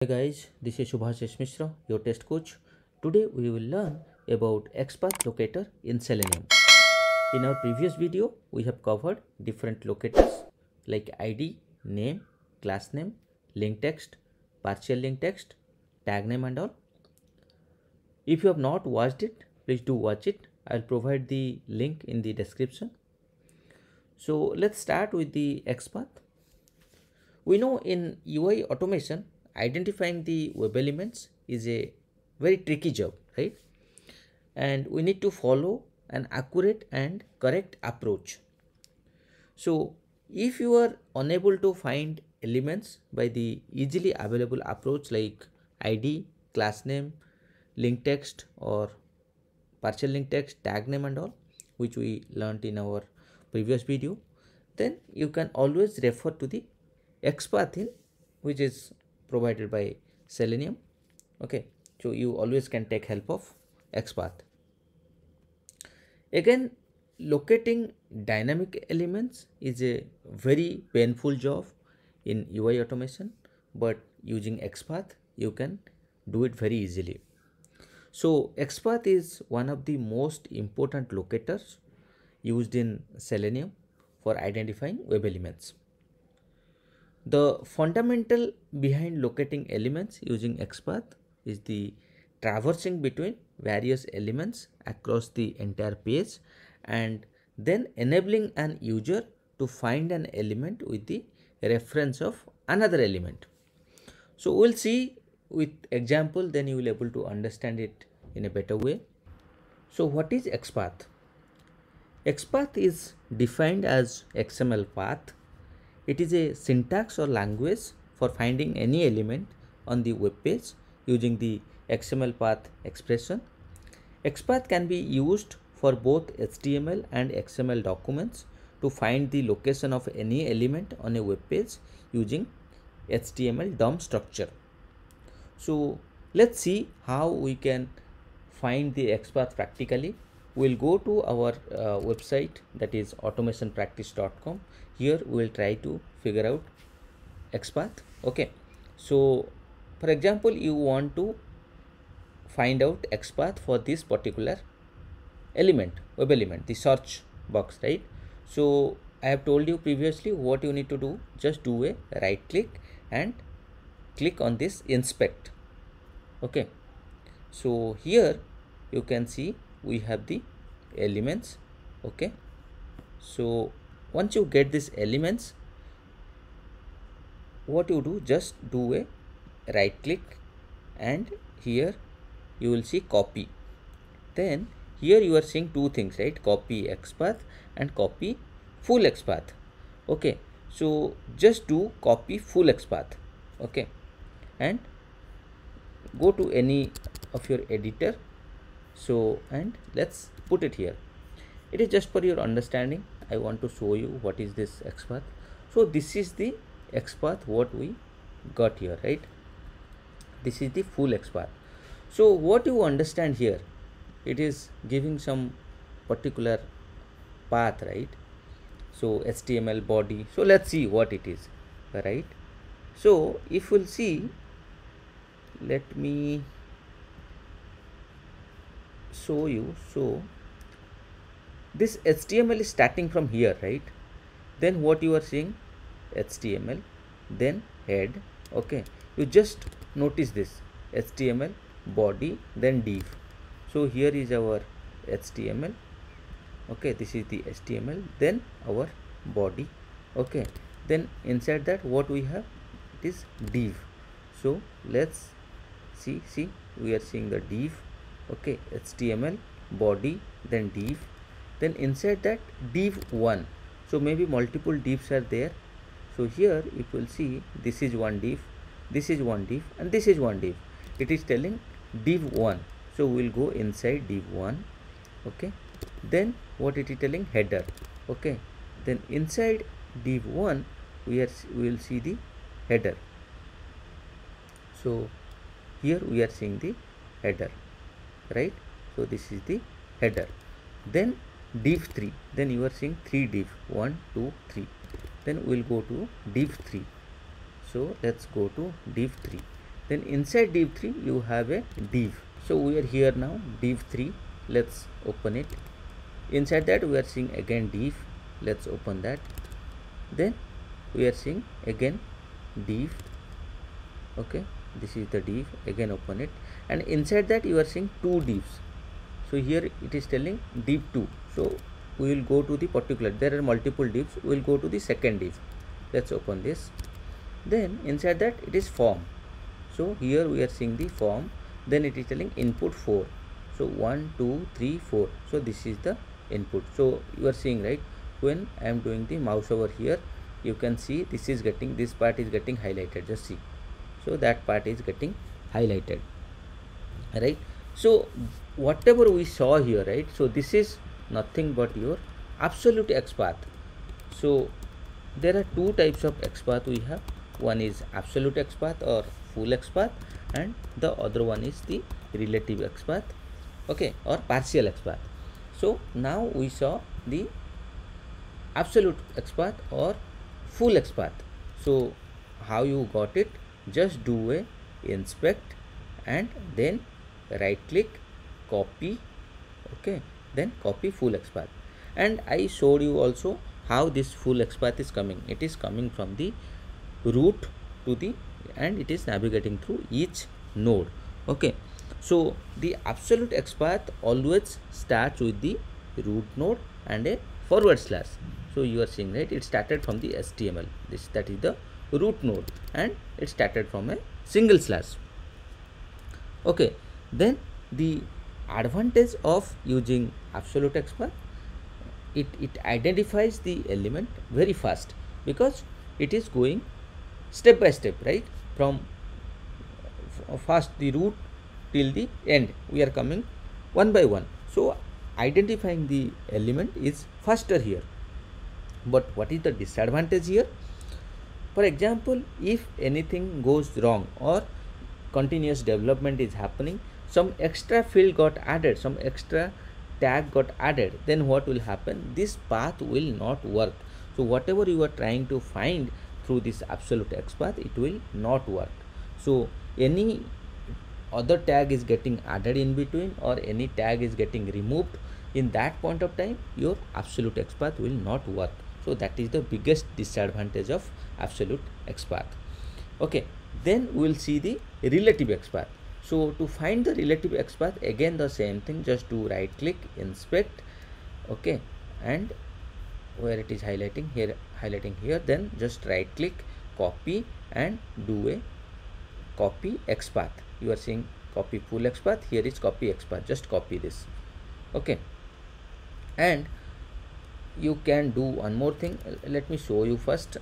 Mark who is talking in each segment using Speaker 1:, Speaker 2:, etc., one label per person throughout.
Speaker 1: Hey guys, this is Subhasish Mishra, your test coach. Today we will learn about XPath locator in Selenium. In our previous video, we have covered different locators like ID, name, class name, link text, partial link text, tag name and all. If you have not watched it, please do watch it. I'll provide the link in the description. So let's start with the XPath. We know in UI automation, identifying the web elements is a very tricky job, right? And we need to follow an accurate and correct approach. So if you are unable to find elements by the easily available approach like ID, class name, link text or partial link text, tag name and all, which we learned in our previous video, then you can always refer to the XPath in which is provided by Selenium. Okay, so you always can take help of XPath. Again, locating dynamic elements is a very painful job in UI automation, but using XPath you can do it very easily. So XPath is one of the most important locators used in Selenium for identifying web elements. The fundamental behind locating elements using XPath is the traversing between various elements across the entire page and then enabling an user to find an element with the reference of another element. So we'll see with example then you will able to understand it in a better way. So what is XPath? XPath is defined as XML path. It is a syntax or language for finding any element on the web page using the XML path expression. XPath can be used for both HTML and XML documents to find the location of any element on a web page using HTML DOM structure. So let's see how we can find the XPath practically. We'll go to our uh, website that is automationpractice.com. Here we will try to figure out XPath. Okay. So for example, you want to find out XPath for this particular element, web element, the search box, right? So I have told you previously what you need to do. Just do a right click and click on this inspect. Okay. So here you can see we have the elements. Okay. So once you get these elements, what you do just do a right click and here you will see copy. Then here you are seeing two things right? Copy xpath and copy full xpath. Okay so just do copy full xpath. Okay and go to any of your editor. So and let's put it here. It is just for your understanding i want to show you what is this xpath. So this is the xpath what we got here right? This is the full xpath. So what you understand here it is giving some particular path right? So html body. So let's see what it is right? So if we'll see let me show you. So this html is starting from here right? Then what you are seeing? Html then head okay. You just notice this html body then div. So here is our html okay. This is the html then our body okay. Then inside that what we have? It is div. So let's see see we are seeing the div okay. Html body then div then inside that div 1 so maybe multiple divs are there. So here you will see this is one div this is one div and this is one div. It is telling div 1 so we'll go inside div 1 okay? Then what it is telling? Header okay? Then inside div 1 we are we will see the header. So here we are seeing the header right? So this is the header. Then div 3 then you are seeing 3 div. 1 2 3 then we'll go to div 3 so let's go to div 3 then inside div 3 you have a div. So we are here now div 3 let's open it. Inside that we are seeing again div. Let's open that. Then we are seeing again div. Okay this is the div. Again open it. And inside that you are seeing two divs. So here it is telling div 2 so we will go to the particular there are multiple divs we will go to the second div. Let's open this. Then inside that it is form. So here we are seeing the form then it is telling input 4 so 1 2 3 4 so this is the input. So you are seeing right when i am doing the mouse over here you can see this is getting this part is getting highlighted. Just see. So that part is getting highlighted. Right? So whatever we saw here right so this is nothing but your absolute XPath so there are two types of XPath we have. One is absolute XPath or full XPath and the other one is the relative XPath okay or partial XPath so now we saw the absolute XPath or full XPath so how you got it? Just do a inspect and then right click copy okay then copy full XPath and I showed you also how this full XPath is coming. It is coming from the root to the and it is navigating through each node. Okay. So the absolute XPath always starts with the root node and a forward slash. So you are seeing right it started from the HTML this that is the root node. And it started from a single slash. Okay. Then the advantage of using absolute XPath it, it identifies the element very fast because it is going step by step right? From first the root till the end we are coming one by one. So identifying the element is faster here. But what is the disadvantage here? For example if anything goes wrong or continuous development is happening some extra field got added some extra tag got added. Then what will happen? This path will not work. So whatever you are trying to find through this absolute x path it will not work. So any other tag is getting added in between or any tag is getting removed in that point of time your absolute x path will not work. So that is the biggest disadvantage of absolute x path. Okay then we will see the relative x path so to find the relative XPath again the same thing just do right click inspect okay and where it is highlighting here highlighting here then just right click copy and do a copy XPath you are seeing copy full XPath here is copy XPath just copy this okay. And you can do one more thing let me show you first.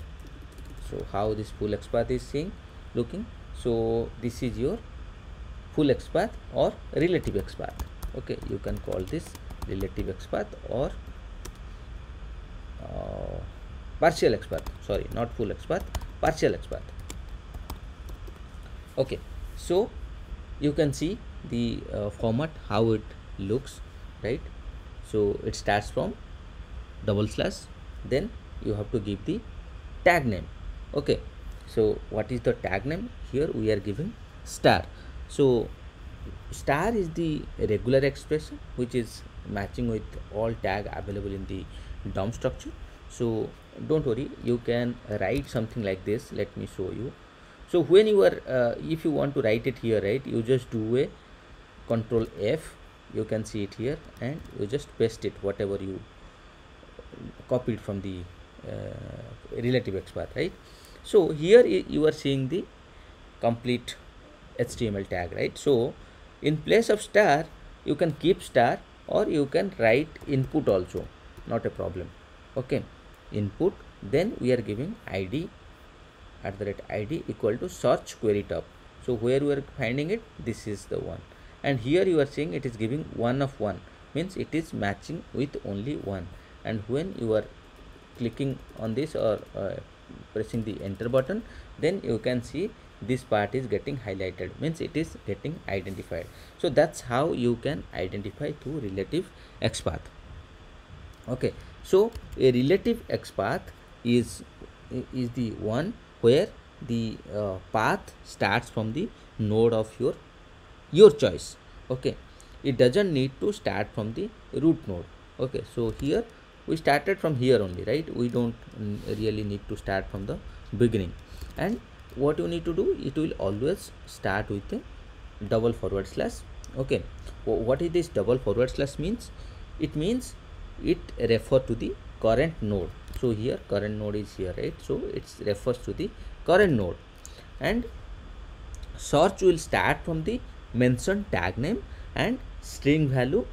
Speaker 1: So how this full XPath is seeing looking. So this is your full XPath or relative XPath okay you can call this relative XPath or uh, partial XPath sorry not full XPath partial XPath okay so you can see the uh, format how it looks right? So it starts from double slash then you have to give the tag name. Okay so what is the tag name? Here we are giving star so star is the regular expression which is matching with all tag available in the DOM structure. So don't worry you can write something like this. Let me show you. So when you are uh, if you want to write it here right you just do a control F. You can see it here and you just paste it whatever you copied from the uh, relative XPath right? So here you are seeing the complete HTML tag right? So in place of star you can keep star or you can write input also. Not a problem. Okay. Input then we are giving id at the rate id equal to search query top. So where we are finding it? This is the one. And here you are seeing it is giving one of one. Means it is matching with only one. And when you are clicking on this or uh, pressing the enter button then you can see this part is getting highlighted means it is getting identified. So that's how you can identify two relative XPath okay. So a relative XPath is is the one where the uh, path starts from the node of your your choice. Okay. It doesn't need to start from the root node. Okay. So here we started from here only right? We don't really need to start from the beginning. And what you need to do it will always start with a double forward slash okay? What is this double forward slash means? It means it refer to the current node. So here current node is here right? So it refers to the current node. And search will start from the mentioned tag name and string value.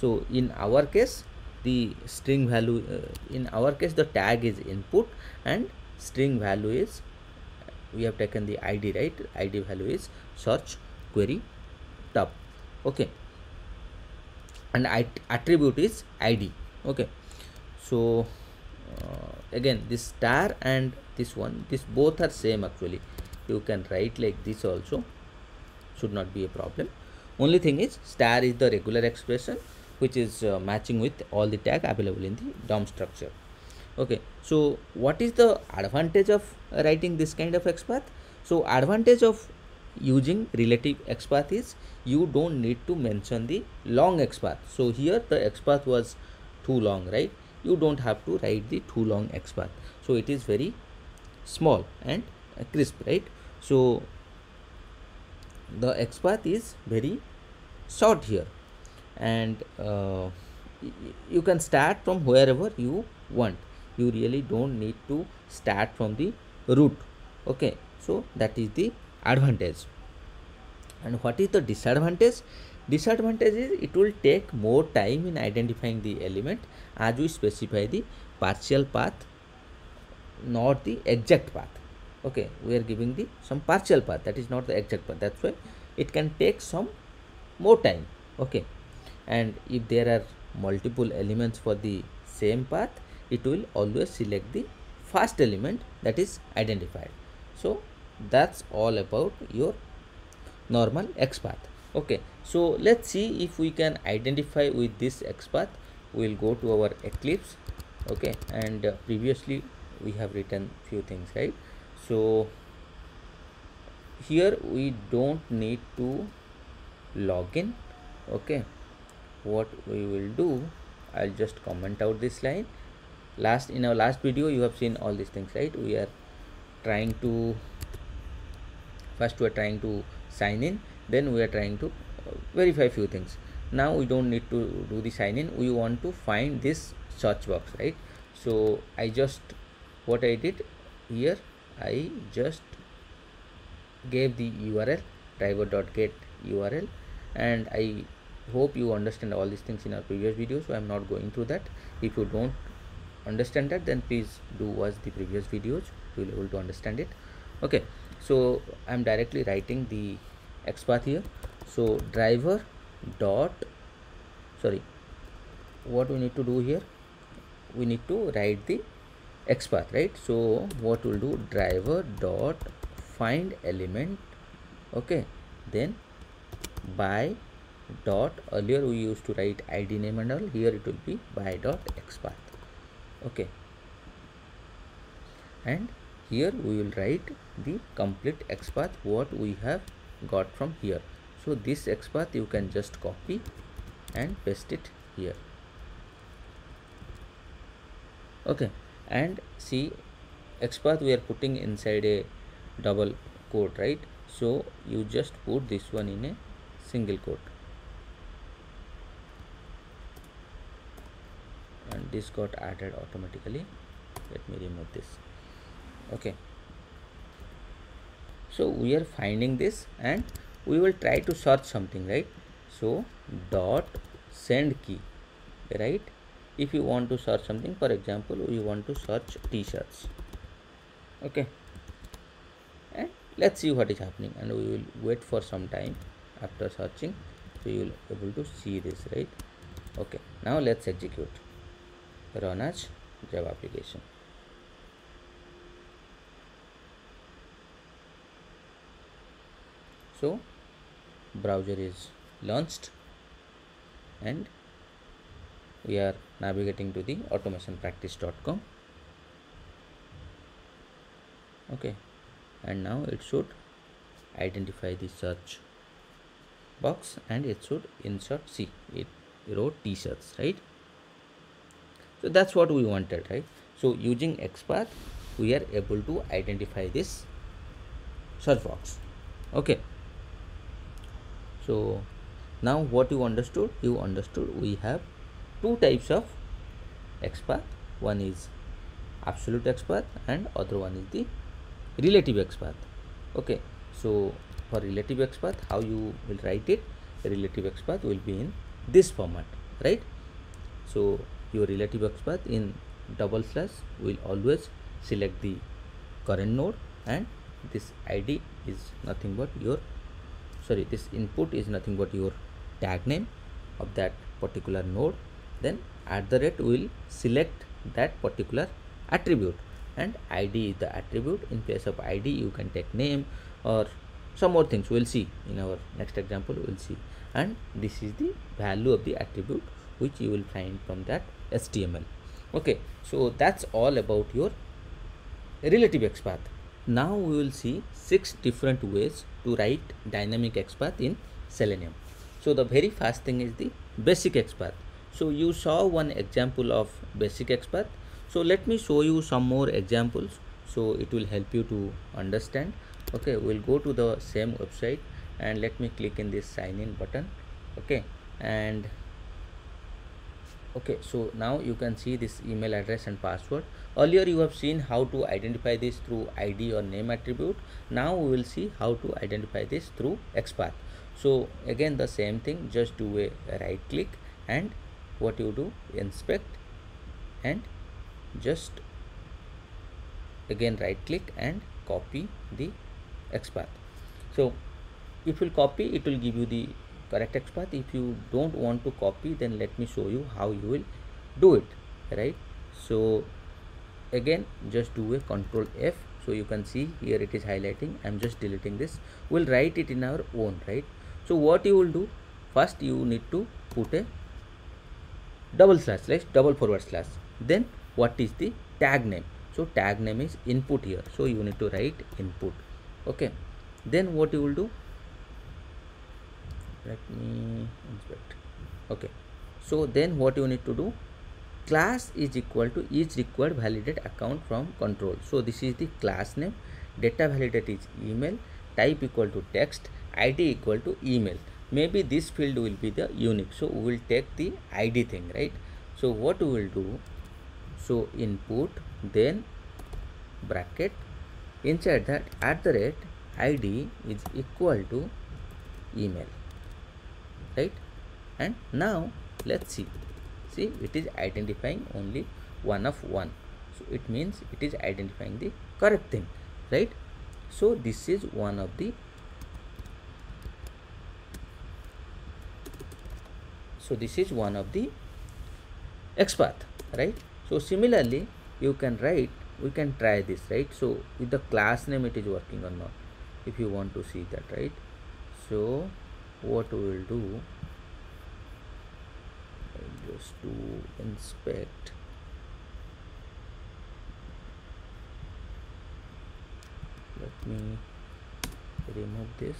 Speaker 1: So in our case the string value uh, in our case the tag is input and string value is we have taken the id right? Id value is search query top okay. And attribute is id okay. So uh, again this star and this one this both are same actually. You can write like this also. Should not be a problem. Only thing is star is the regular expression which is uh, matching with all the tag available in the DOM structure okay so what is the advantage of writing this kind of XPath so advantage of using relative XPath is you don't need to mention the long XPath so here the XPath was too long right? You don't have to write the too long XPath so it is very small and crisp right? So the XPath is very short here. And uh, you can start from wherever you want you really don't need to start from the root okay? So that is the advantage. And what is the disadvantage? Disadvantage is it will take more time in identifying the element as we specify the partial path not the exact path okay? We are giving the some partial path that is not the exact path. That's why it can take some more time okay? And if there are multiple elements for the same path it will always select the first element that is identified. So that's all about your normal XPath okay so let's see if we can identify with this XPath we'll go to our Eclipse. Okay and uh, previously we have written few things right? So here we don't need to log in. Okay what we will do i'll just comment out this line last in our last video you have seen all these things right? We are trying to first we are trying to sign in then we are trying to uh, verify few things. Now we don't need to do the sign in. We want to find this search box right? So i just what i did here i just gave the url driver.get url and i hope you understand all these things in our previous video so i'm not going through that. If you don't understand that then please do watch the previous videos. You will be able to understand it. Okay so i'm directly writing the xpath here. So driver dot sorry what we need to do here? We need to write the xpath right? So what we'll do driver dot find element okay then by dot earlier we used to write id name and all. Here it will be by dot xpath okay. And here we will write the complete xpath what we have got from here. So this xpath you can just copy and paste it here. Okay. And see xpath we are putting inside a double quote right? So you just put this one in a single quote and this got added automatically. Let me remove this. Okay. So we are finding this and we will try to search something right? So dot send key right? If you want to search something for example we want to search t-shirts. Okay. And let's see what is happening and we will wait for some time after searching. So you will able to see this right? Okay. Now let's execute run as Java application. So browser is launched and we are navigating to the automationpractice.com okay and now it should identify the search box and it should insert c it wrote t-shirts right so that's what we wanted right? So using xpath we are able to identify this search box. Okay. So now what you understood? You understood we have two types of xpath. One is absolute xpath and other one is the relative xpath. Okay. So for relative xpath how you will write it? Relative xpath will be in this format right? So your relative xpath in double slash will always select the current node and this id is nothing but your sorry this input is nothing but your tag name of that particular node. Then at the rate will select that particular attribute and id is the attribute. In place of id you can take name or some more things. We'll see in our next example we'll see. And this is the value of the attribute which you will find from that html okay so that's all about your relative xpath now we will see six different ways to write dynamic xpath in selenium. So the very first thing is the basic xpath so you saw one example of basic xpath so let me show you some more examples so it will help you to understand. Okay we'll go to the same website and let me click in this sign in button. Okay and okay so now you can see this email address and password. Earlier you have seen how to identify this through id or name attribute. Now we will see how to identify this through xpath. So again the same thing just do a right click and what you do inspect and just again right click and copy the xpath. So if you copy it will give you the correct xpath if you don't want to copy then let me show you how you will do it right? So again just do a control f. So you can see here it is highlighting. I'm just deleting this. We'll write it in our own right? So what you will do? First you need to put a double slash like double forward slash. Then what is the tag name? So tag name is input here. So you need to write input. Okay. Then what you will do let me inspect. Okay. So then what you need to do? Class is equal to each required validate account from control. So this is the class name. Data validate is email. Type equal to text. Id equal to email. Maybe this field will be the unique. So we will take the id thing right? So what we will do? So input then bracket. Inside that at the rate id is equal to email right? And now let's see. See it is identifying only one of one. So it means it is identifying the correct thing right? So this is one of the so this is one of the x path right? So similarly you can write we can try this right? So with the class name it is working or not if you want to see that right? So what we will do just to inspect. Let me remove this.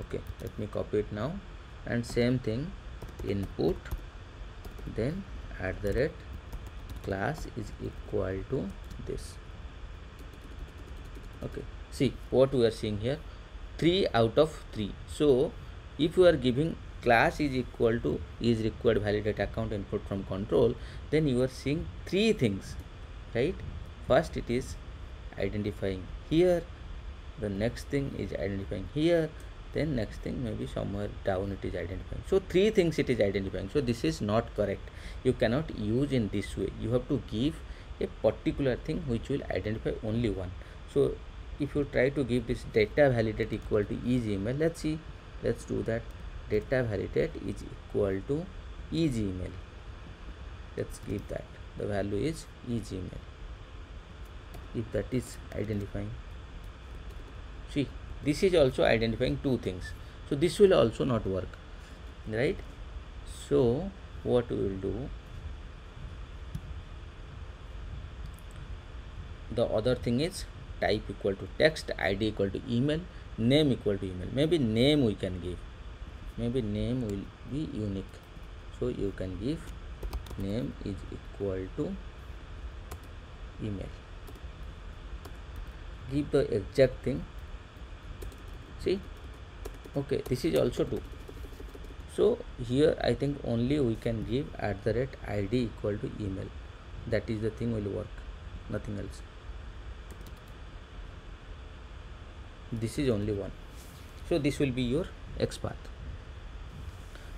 Speaker 1: Okay let me copy it now. And same thing input then at the rate class is equal to this. Okay see what we are seeing here 3 out of 3 so if you are giving class is equal to is required validate account input from control then you are seeing three things right? First it is identifying here. The next thing is identifying here. Then next thing maybe somewhere down it is identifying. So three things it is identifying. So this is not correct. You cannot use in this way. You have to give a particular thing which will identify only one. So if you try to give this data validate equal to is email let's see. Let's do that. Data validate is equal to is email. Let's give that. The value is is email. If that is identifying. See this is also identifying two things. So this will also not work. Right? So what we will do? The other thing is type equal to text id equal to email name equal to email. Maybe name we can give. Maybe name will be unique. So you can give name is equal to email. Give the exact thing. See? Okay this is also true. So here i think only we can give at the rate id equal to email. That is the thing will work. Nothing else this is only one. So this will be your xpath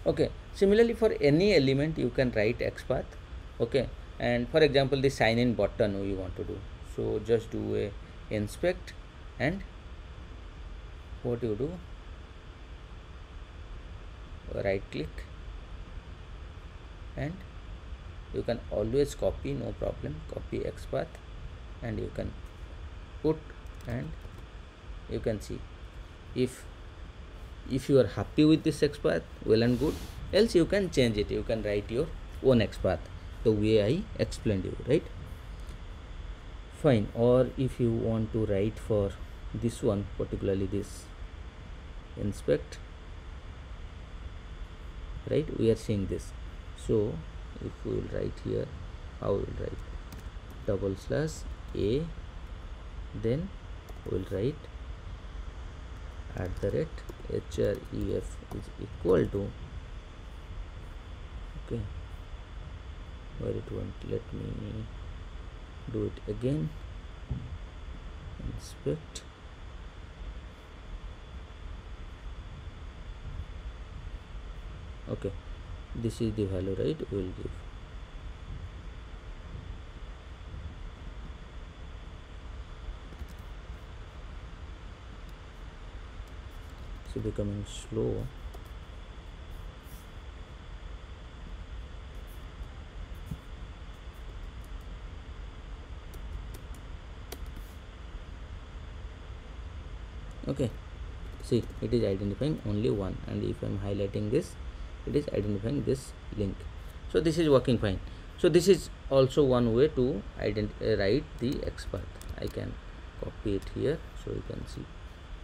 Speaker 1: okay. Similarly for any element you can write xpath okay. And for example the sign in button you want to do. So just do a inspect and what you do? Right click and you can always copy no problem. Copy xpath and you can put and you can see. If if you are happy with this xpath well and good. Else you can change it. You can write your own xpath the way i explained you right? Fine. Or if you want to write for this one particularly this inspect right? We are seeing this. So if we will write here I will write? Double slash a then we will write at the rate href is equal to okay where it won't let me do it again. Inspect. Okay this is the value right? We will give so becoming slow. Okay see it is identifying only one and if i'm highlighting this it is identifying this link. So this is working fine. So this is also one way to uh, write the xpath i can copy it here so you can see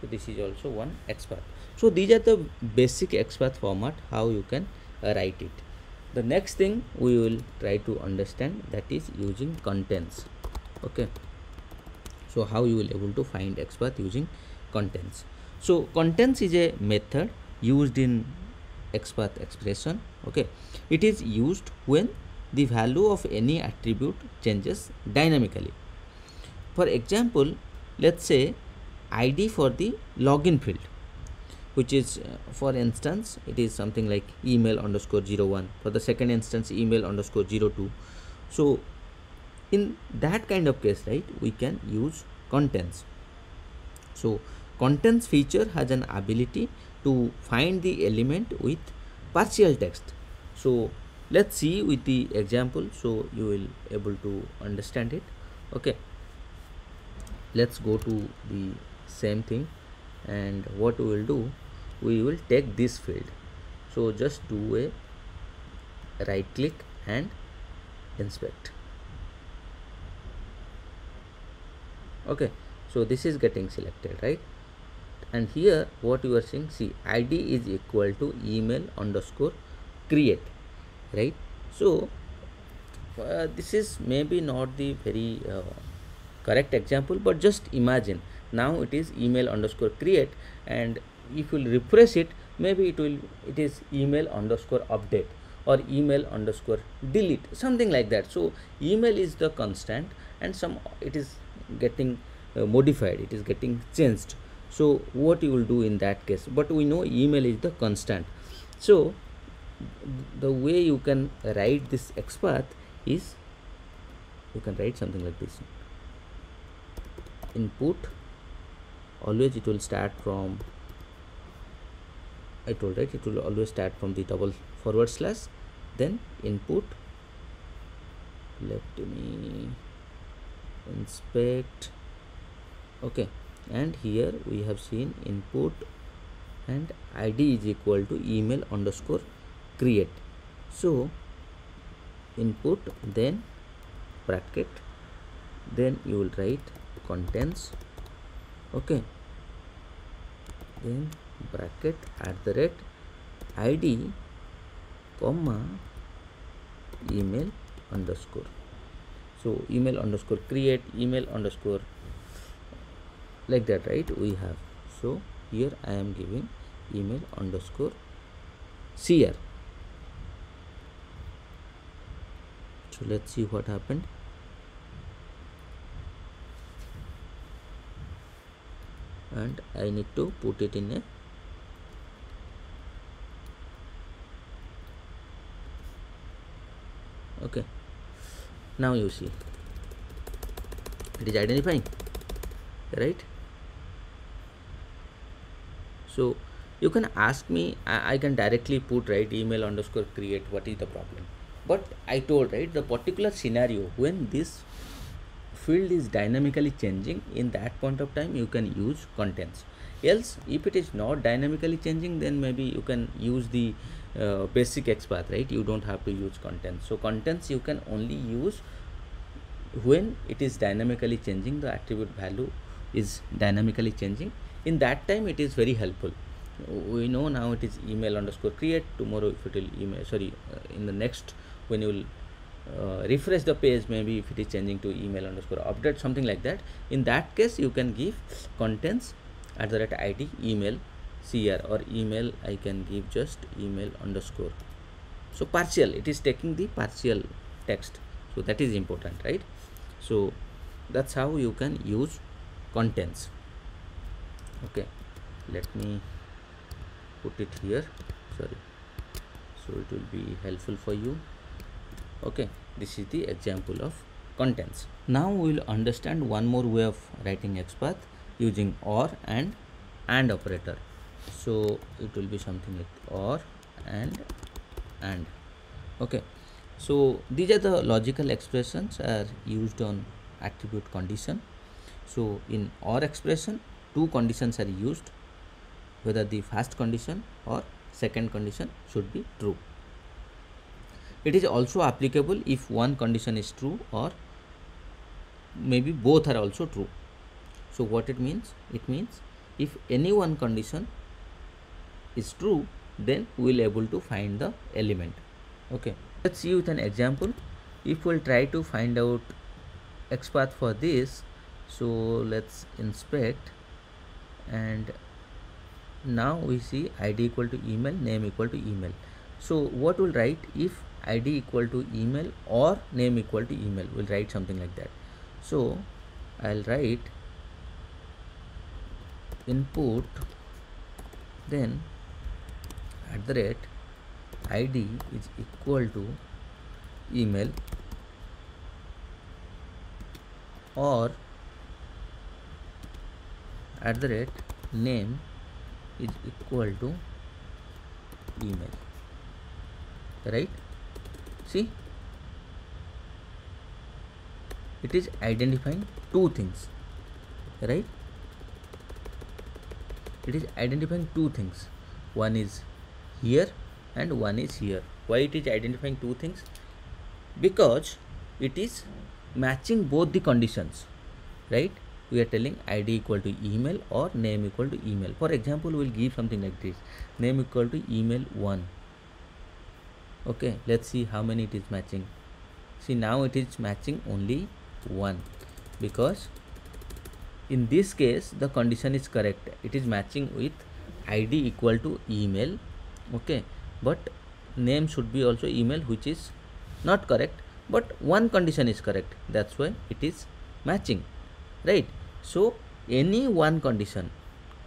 Speaker 1: so this is also one xpath so these are the basic xpath format how you can uh, write it. The next thing we will try to understand that is using contains. Okay. So how you will able to find xpath using contains. So contains is a method used in XPath expression. Okay. It is used when the value of any attribute changes dynamically. For example let's say id for the login field which is uh, for instance it is something like email underscore 01 for the second instance email underscore 02 so in that kind of case right we can use contains. So contains feature has an ability to find the element with partial text. So let's see with the example so you will able to understand it. Okay. Let's go to the same thing. And what we will do we will take this field. So just do a right click and inspect. Okay so this is getting selected right? And here what you are seeing see id is equal to email underscore create right? So uh, this is maybe not the very uh, correct example but just imagine now it is email underscore create and if you will refresh it maybe it will it is email underscore update or email underscore delete something like that. So email is the constant and some it is getting uh, modified it is getting changed. So what you will do in that case but we know email is the constant. So the way you can write this xpath is you can write something like this. Input always it will start from I told right it will always start from the double forward slash then input let me inspect okay and here we have seen input and id is equal to email underscore create. So input then bracket then you will write contains okay. Then bracket at the rate id comma email underscore. So email underscore create email underscore like that right? We have. So here i am giving email underscore cr. So let's see what happened and I need to put it in a okay. Now you see. It is identifying right? So you can ask me I, I can directly put right email underscore create what is the problem? But I told right the particular scenario when this field is dynamically changing in that point of time you can use contains. Else if it is not dynamically changing then maybe you can use the uh, basic XPath right? You don't have to use contains. So contains you can only use when it is dynamically changing the attribute value is dynamically changing. In that time it is very helpful. We know now it is email underscore create tomorrow if it will email sorry uh, in the next when you will uh, refresh the page maybe if it is changing to email underscore update something like that. In that case you can give contains at the rate id email cr or email i can give just email underscore. So partial it is taking the partial text. So that is important right? So that's how you can use contains. Okay let me put it here. Sorry. So it will be helpful for you. Okay this is the example of contains. Now we will understand one more way of writing XPath using or and and operator. So it will be something like or and and. Okay. So these are the logical expressions are used on attribute condition. So in or expression two conditions are used whether the first condition or second condition should be true it is also applicable if one condition is true or maybe both are also true. So what it means? It means if any one condition is true then we will able to find the element. Okay. Let's see with an example. If we'll try to find out XPath for this so let's inspect and now we see id equal to email name equal to email. So what we'll write if id equal to email or name equal to email. We'll write something like that. So i'll write input then at the rate id is equal to email or at the rate name is equal to email. Right see? It is identifying two things right? It is identifying two things. One is here and one is here. Why it is identifying two things? Because it is matching both the conditions right? We are telling id equal to email or name equal to email. For example we'll give something like this. Name equal to email 1 okay let's see how many it is matching. See now it is matching only one because in this case the condition is correct. It is matching with id equal to email. Okay but name should be also email which is not correct but one condition is correct. That's why it is matching right? So any one condition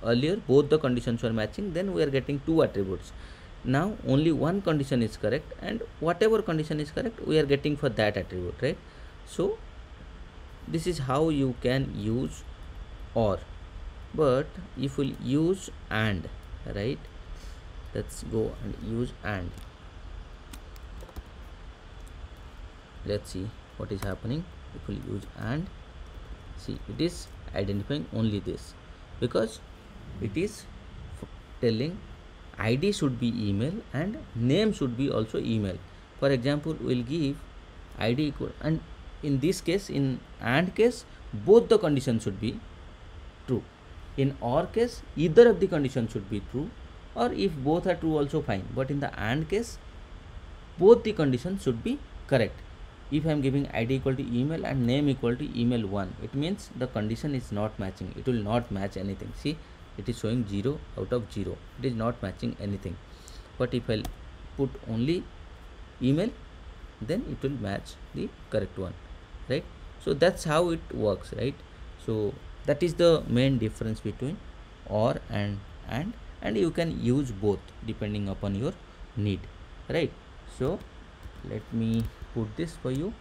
Speaker 1: earlier both the conditions were matching then we are getting two attributes now only one condition is correct and whatever condition is correct we are getting for that attribute right? So this is how you can use or. But if we use and right? Let's go and use and. Let's see what is happening. If we use and see it is identifying only this. Because it is telling id should be email and name should be also email. For example we'll give id equal and in this case in and case both the conditions should be true. In or case either of the conditions should be true or if both are true also fine. But in the and case both the conditions should be correct. If i am giving id equal to email and name equal to email 1 it means the condition is not matching. It will not match anything. See it is showing 0 out of 0 it is not matching anything. But if i put only email then it will match the correct one right? So that's how it works right? So that is the main difference between or and and and you can use both depending upon your need right? So let me put this for you.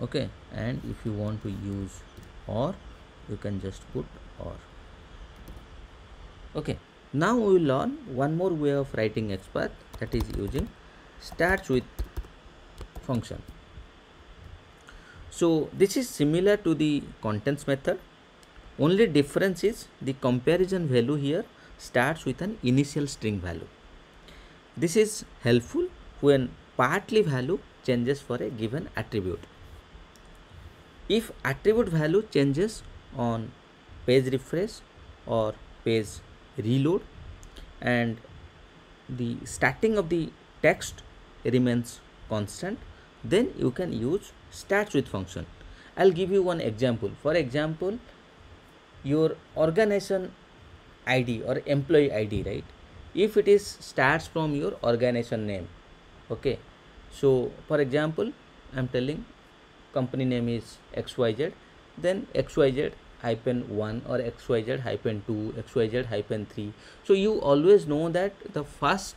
Speaker 1: Okay and if you want to use or you can just put or? Okay. Now we will learn one more way of writing XPath that is using starts with function. So this is similar to the contains method. Only difference is the comparison value here starts with an initial string value. This is helpful when partly value changes for a given attribute. If attribute value changes on page refresh or page reload and the starting of the text remains constant. Then you can use starts with function. I'll give you one example. For example your organization id or employee id right? If it is starts from your organization name okay? So for example i'm telling company name is xyz then xyz hyphen 1 or xyz hyphen 2 xyz hyphen 3 so you always know that the first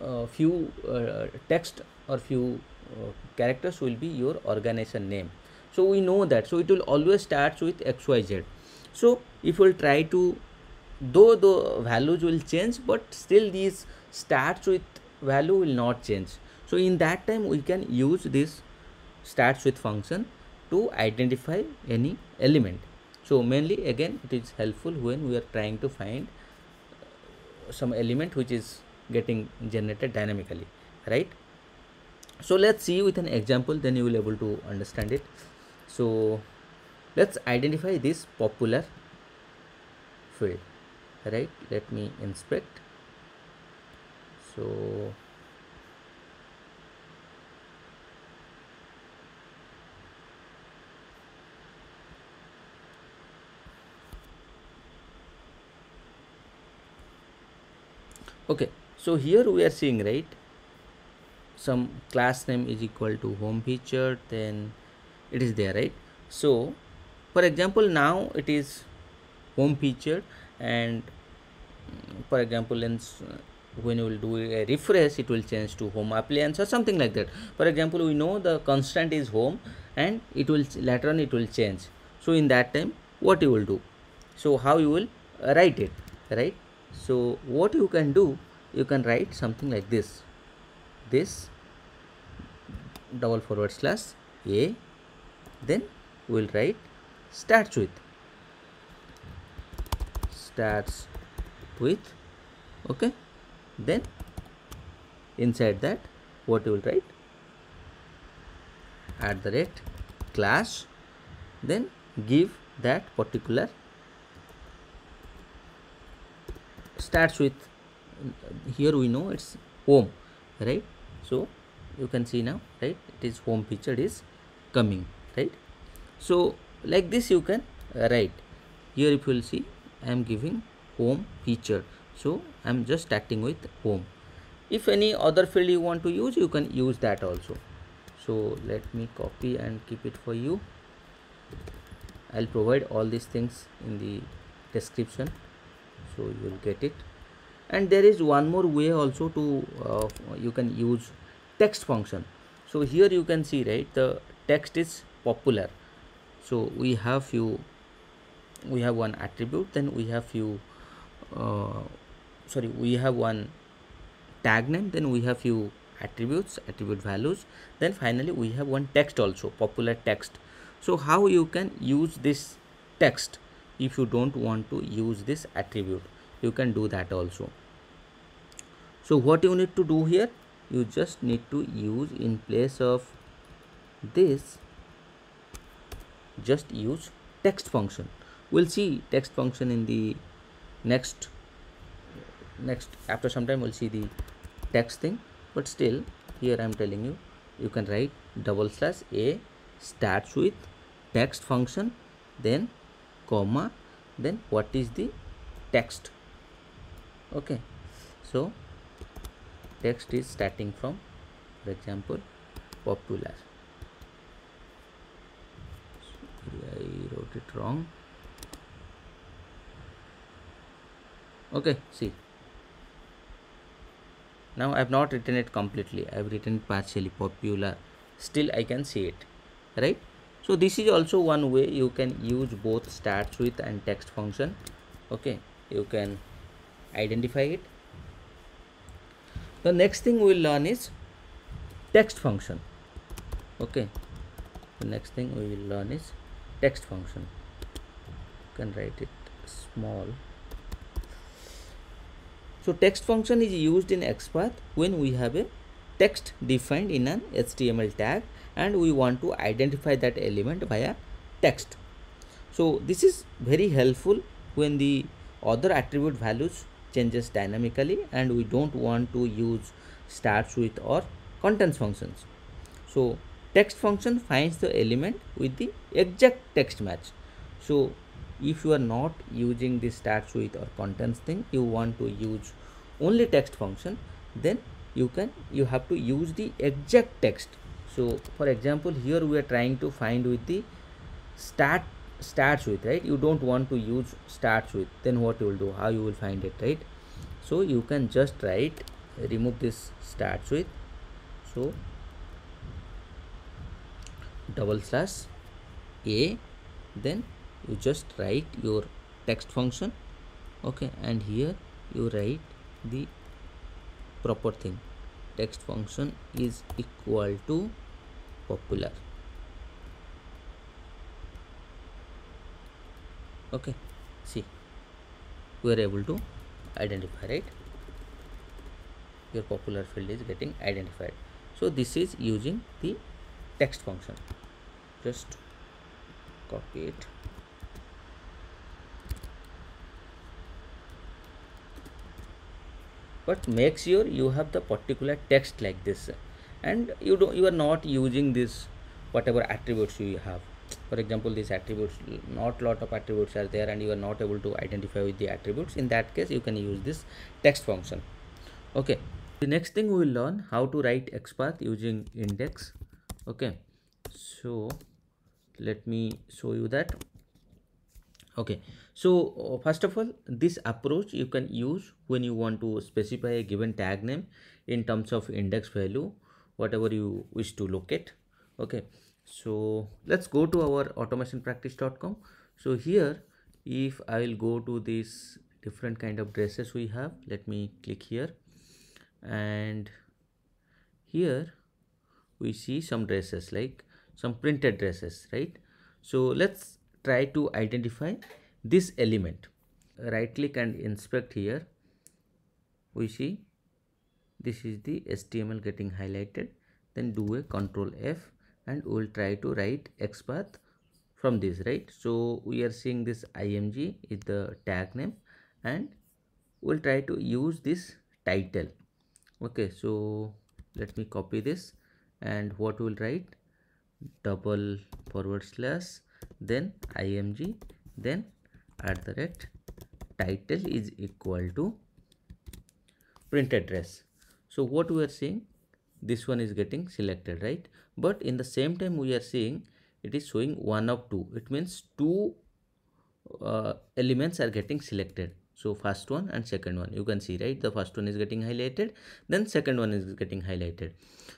Speaker 1: uh, few uh, text or few uh, characters will be your organization name. So we know that. So it will always starts with xyz so if we'll try to though the values will change but still these starts with value will not change. So in that time we can use this starts with function to identify any element. So mainly again it is helpful when we are trying to find uh, some element which is getting generated dynamically right? So let's see with an example then you will able to understand it. So let's identify this popular field right? Let me inspect. So okay so here we are seeing right some class name is equal to home feature then it is there right? So for example now it is home feature and mm, for example when you will do a refresh it will change to home appliance or something like that. For example we know the constant is home and it will later on it will change. So in that time what you will do? So how you will write it right so what you can do you can write something like this. This double forward slash a then we'll write starts with starts with okay. Then inside that what you will write? At the rate class then give that particular starts with here we know it's home right? So you can see now right? It is home feature is coming right? So like this you can write. Here if you will see i am giving home feature. So i am just starting with home. If any other field you want to use you can use that also. So let me copy and keep it for you. I'll provide all these things in the description so you will get it. And there is one more way also to uh, you can use text function. So here you can see right the text is popular. So we have few we have one attribute then we have few uh, sorry we have one tag name then we have few attributes attribute values. Then finally we have one text also popular text. So how you can use this text if you don't want to use this attribute you can do that also. So what you need to do here you just need to use in place of this just use text function. We'll see text function in the next next after some time we'll see the text thing. But still here i'm telling you you can write double slash a starts with text function then comma then what is the text? Okay. So text is starting from for example popular. I wrote it wrong. Okay see. Now I have not written it completely. I have written partially popular. Still I can see it right so this is also one way you can use both starts with and text function. Okay you can identify it. The next thing we'll learn is text function. Okay the next thing we will learn is text function. You can write it small. So text function is used in XPath when we have a text defined in an HTML tag and we want to identify that element via text. So this is very helpful when the other attribute values changes dynamically and we don't want to use starts with or contains functions. So text function finds the element with the exact text match so if you are not using the starts with or contains thing you want to use only text function then you can you have to use the exact text so for example here we are trying to find with the start starts with right? You don't want to use starts with. Then what you will do? How you will find it right? So you can just write remove this starts with. So double slash a then you just write your text function okay? And here you write the proper thing. Text function is equal to popular. Okay see we are able to identify right? Your popular field is getting identified. So this is using the text function. Just copy it. But make sure you have the particular text like this and you don't you are not using this whatever attributes you have. For example these attributes not lot of attributes are there and you are not able to identify with the attributes. In that case you can use this text function. Okay. The next thing we will learn how to write xpath using index. Okay. So let me show you that. Okay. So uh, first of all this approach you can use when you want to specify a given tag name in terms of index value whatever you wish to locate. Okay. So let's go to our automationpractice.com so here if i will go to this different kind of dresses we have let me click here. And here we see some dresses like some printed dresses right? So let's try to identify this element. Right click and inspect here. We see this is the html getting highlighted. Then do a control f and we'll try to write xpath from this right? So we are seeing this img is the tag name and we'll try to use this title. Okay so let me copy this and what we will write? Double forward slash then img then at the rate title is equal to Printed Dress so what we are seeing this one is getting selected right? But in the same time we are seeing it is showing one of two. It means two uh, elements are getting selected. So first one and second one. You can see right? The first one is getting highlighted then second one is getting highlighted.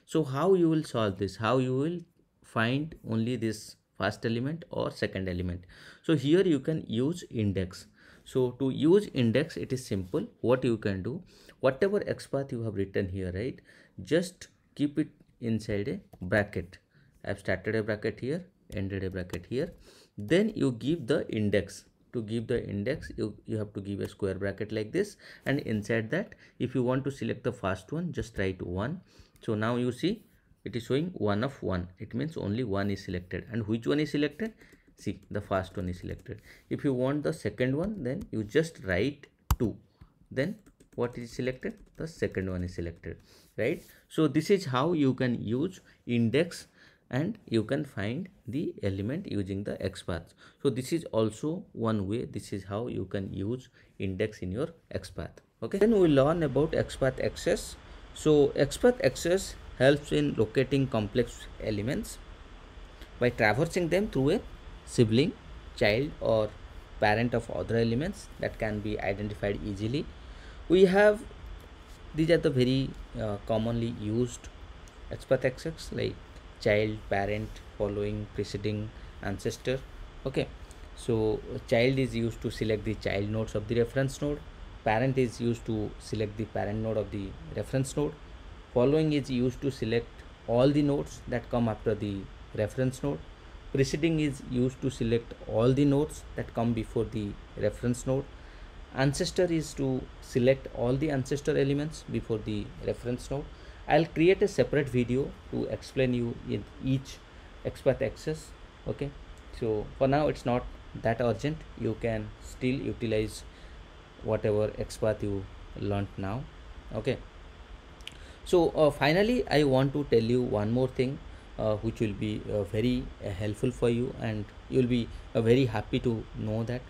Speaker 1: So how you will solve this? How you will find only this first element or second element? So here you can use index so to use index it is simple. What you can do whatever xpath you have written here right just keep it inside a bracket. I've started a bracket here ended a bracket here. Then you give the index. To give the index you, you have to give a square bracket like this. And inside that if you want to select the first one just write one. So now you see it is showing one of one. It means only one is selected. And which one is selected see the first one is selected if you want the second one then you just write 2 then what is selected the second one is selected right so this is how you can use index and you can find the element using the XPath. So this is also one way. This is how you can use index in your XPath. Okay. Then we learn about XPath axes. So XPath axes helps in locating complex elements by traversing them through a sibling, child or parent of other elements that can be identified easily. We have these are the very uh, commonly used axes like child parent following preceding ancestor. Okay. So child is used to select the child nodes of the reference node. Parent is used to select the parent node of the reference node. Following is used to select all the nodes that come after the reference node preceding is used to select all the nodes that come before the reference node. Ancestor is to select all the ancestor elements before the reference node. I'll create a separate video to explain you in each XPath axes okay? So for now it's not that urgent. You can still utilize whatever XPath you learned now okay? So uh, finally I want to tell you one more thing which will be uh, very uh, helpful for you and you'll be uh, very happy to know that.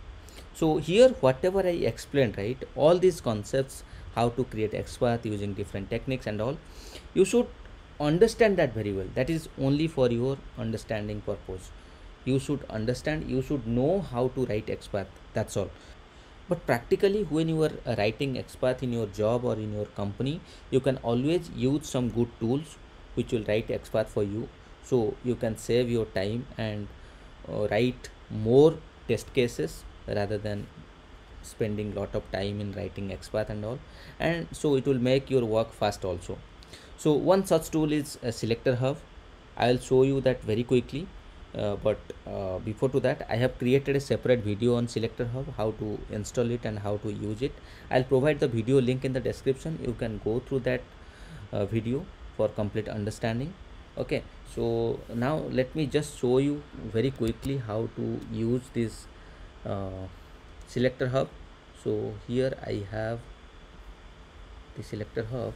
Speaker 1: So here whatever I explained right all these concepts how to create XPath using different techniques and all you should understand that very well. That is only for your understanding purpose. You should understand you should know how to write XPath that's all. But practically when you are writing XPath in your job or in your company you can always use some good tools which will write XPath for you so you can save your time and uh, write more test cases rather than spending lot of time in writing XPath and all. And so it will make your work fast also. So one such tool is a selector hub. I'll show you that very quickly uh, but uh, before to that i have created a separate video on selector hub how to install it and how to use it. I'll provide the video link in the description. You can go through that uh, video for complete understanding. Okay so now let me just show you very quickly how to use this uh, selector hub. So here i have the selector hub.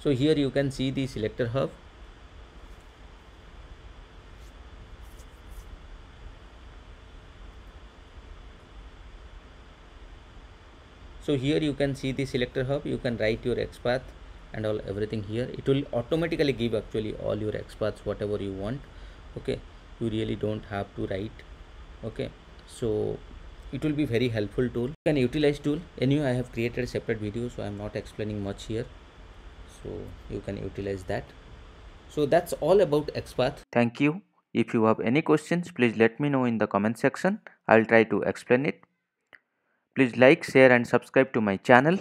Speaker 1: So here you can see the selector hub so here you can see the selector hub you can write your XPath and all everything here. It will automatically give actually all your XPaths whatever you want okay? You really don't have to write okay? So it will be very helpful tool. You can utilize tool. Anyway i have created a separate video so i'm not explaining much here. So you can utilize that. So that's all about xpath thank you. If you have any questions please let me know in the comment section. I'll try to explain it please like share and subscribe to my channel